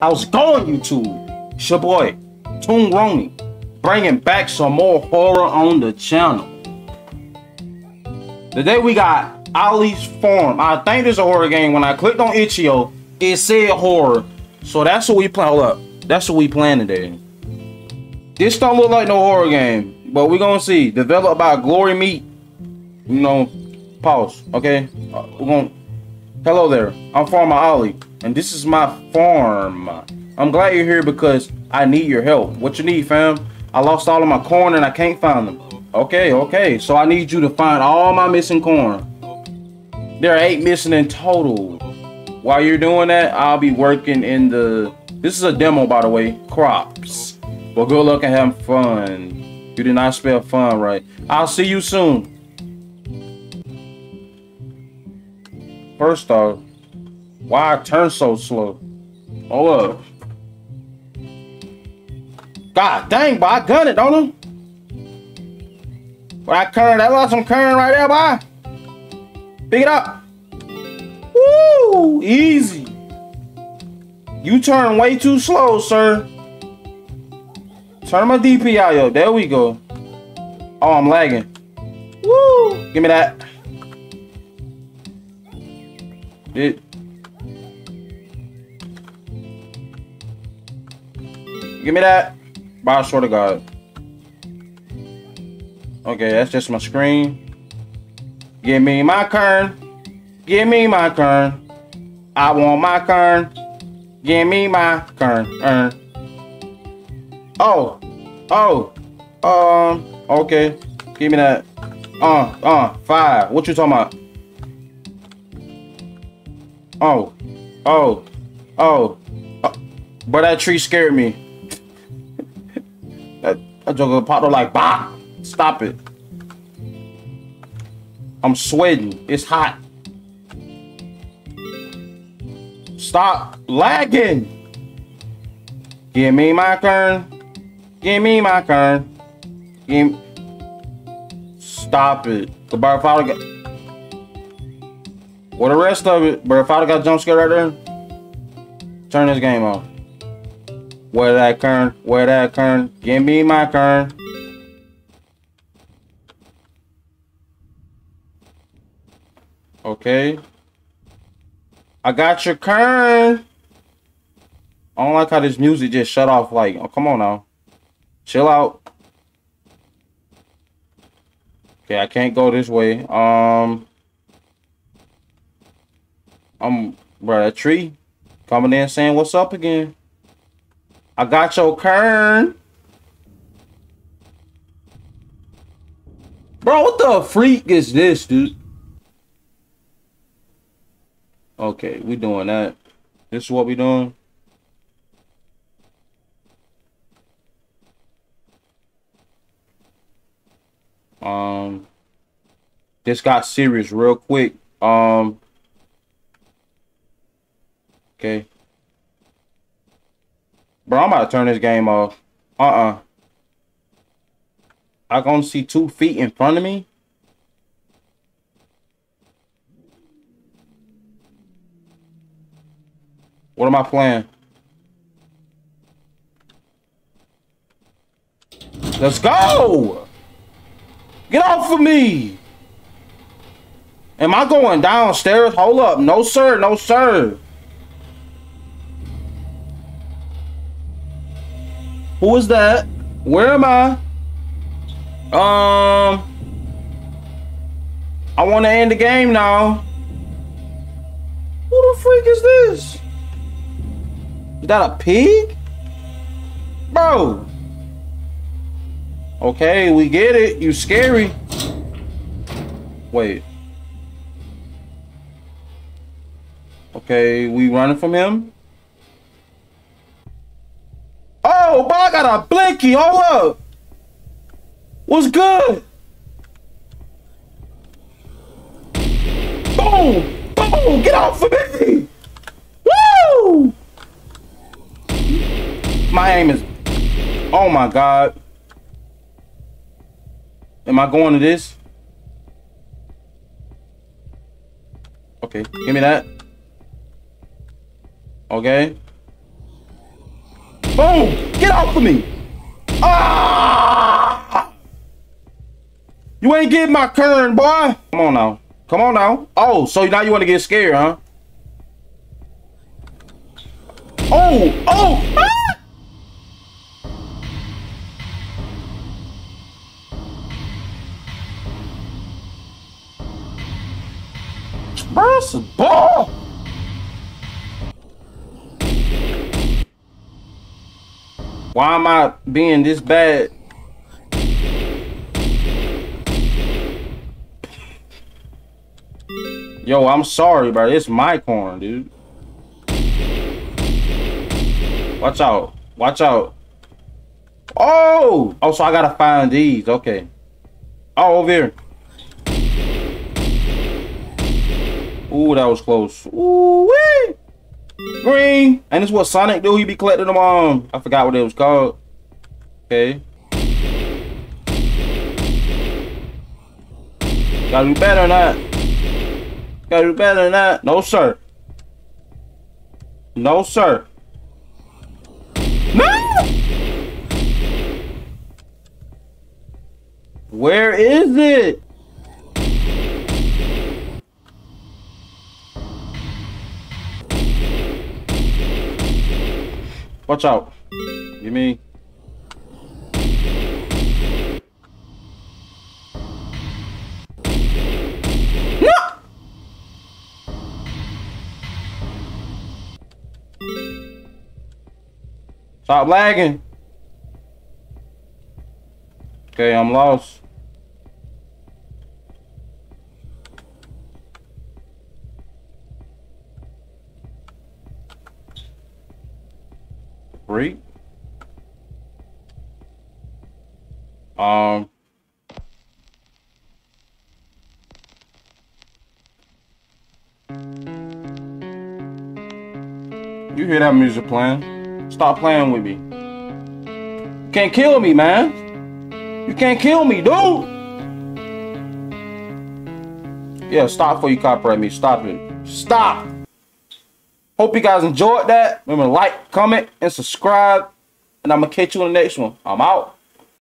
How's it going, YouTube? It's your boy, Toon Roni, bringing back some more horror on the channel. Today we got Ollie's Farm. I think this is a horror game. When I clicked on Itch.io, it said horror. So that's what we plan. Hold up. That's what we plan today. This don't look like no horror game, but we're gonna see. Developed by Glory Meat. You know, pause. Okay, uh, we're gonna. Hello there. I'm Farmer Ollie, and this is my farm. I'm glad you're here because I need your help. What you need, fam? I lost all of my corn and I can't find them. Okay, okay. So I need you to find all my missing corn. There are eight missing in total. While you're doing that, I'll be working in the. This is a demo, by the way. Crops. Well, good luck and have fun. You did not spell fun right. I'll see you soon. First off, why I turn so slow? Hold up. God dang, boy, I gun it, don't I? But I current, that lost some current right there, boy. Pick it up. Woo, easy. You turn way too slow, sir. Turn my DPI up. There we go. Oh, I'm lagging. Woo! Give me that. It. Give me that. By swear to God. Okay, that's just my screen. Give me my kern. Give me my kern. I want my kern. Give me my kern. Oh. Oh. Um. Okay. Give me that. Uh. Uh. Five. What you talking about? Oh. Oh. Oh. oh. But that tree scared me. that, that joker popped up like, bah! Stop it. I'm sweating. It's hot. Stop lagging. Give me my kern. Give me my kern. Give me... Stop it. The bar father What the rest of it? Bro, if I got jump scare right there, turn this game off. Where that kern? Where that kern? Give me my kern. Okay. I got your kern. I don't like how this music just shut off like, oh, come on now. Chill out. Okay, I can't go this way. Um, I'm, bro, that tree coming in saying, what's up again? I got your kern. Bro, what the freak is this, dude? Okay, we doing that. This is what we doing. Um, this got serious real quick. Um, okay. Bro, I'm about to turn this game off. Uh-uh. I gonna see two feet in front of me? What am I playing? Let's go! Get off of me! Am I going downstairs? Hold up. No, sir. No, sir. Who is that? Where am I? Um... I want to end the game now. Who the freak is this? Is that a pig? Bro. Okay, we get it. You scary. Wait. Okay, we running from him? Oh, boy, I got a blinky. Hold up. What's good? Boom! Boom! Get off of me! Woo! My aim is... Oh, my God. Am I going to this? Okay, give me that. Okay. Boom! Get off of me! Ah! You ain't getting my current, boy. Come on now. Come on now. Oh, so now you want to get scared, huh? Oh! Oh! Why am I being this bad? Yo, I'm sorry, bro. It's my corn, dude. Watch out. Watch out. Oh! Oh, so I gotta find these. Okay. Oh, over here. Ooh, that was close. Ooh, wee! Green. And this what Sonic do. He be collecting them on. I forgot what it was called. Okay. Gotta do better than that. Gotta do better than that. No, sir. No, sir. No! Where is it? Watch out. You mean? Stop lagging. Okay, I'm lost. Three. Um. You hear that music playing? Stop playing with me. You can't kill me, man. You can't kill me, dude. Yeah, stop before you copyright me. Stop it. Stop. Hope you guys enjoyed that. Remember to like, comment, and subscribe. And I'm going to catch you in the next one. I'm out.